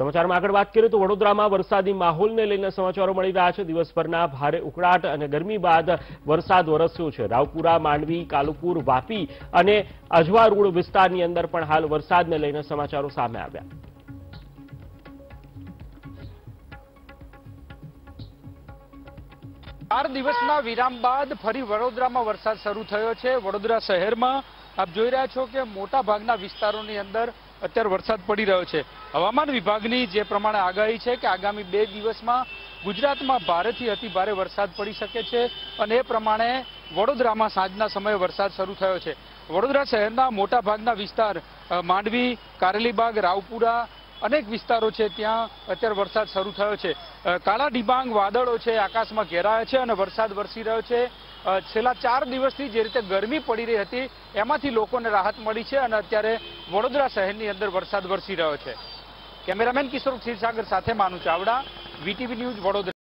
સમાચારમાં આગળ વાત કરીએ તો વડોદરામાં વરસાદી માહોલને લઈને સમાચારો મળી રહ્યા છે. દિવસભરના ભારે ઉકળાટ અને ગરમી બાદ વરસાદ વરસ્યો છે. રાવપુરા, માંડવી, કાલુપુર, વાપી અને અજવા વિસ્તારની અંદર પણ હાલ વરસાદને લઈને સમાચારો સામે આવ્યા. ચાર દિવસના વિરામ બાદ ફરી વડોદરામાં વરસાદ શરૂ થયો છે. વડોદરા શહેરમાં આપ જોઈ રહ્યા છો કે મોટા ભાગના વિસ્તારોની અંદર અત્યારે વરસાદ પડી રહ્યો છે. હવામાન વિભાગની જે પ્રમાણે આગાહી છે કે આગામી બે દિવસમાં ગુજરાતમાં ભારેથી અતિ ભારે વરસાદ પડી શકે છે અને એ પ્રમાણે વડોદરામાં સાંજના સમયે વરસાદ શરૂ થયો છે. વડોદરા શહેરના મોટા ભાગના વિસ્તાર માંડવી, કારેલીબાગ, રાવપુરા અનેક વિસ્તારો છે ત્યાં અત્યારે વરસાદ શરૂ થયો છે. કાળા ડિબાંગ વાદળો છે, આકાશમાં ઘેરાયા છે અને વરસાદ વરસી રહ્યો છે. છેલ્લા ચાર દિવસથી જે રીતે ગરમી પડી રહી હતી, એમાંથી લોકોને રાહત મળી છે અને અત્યારે વડોદરા શહેરની અંદર વરસાદ વરસી રહ્યો છે. કેમેરામેન કિશોર ક્ષીરસાગર સાથે માનું ચાવડા, વીટીવી ન્યૂઝ વડોદરા.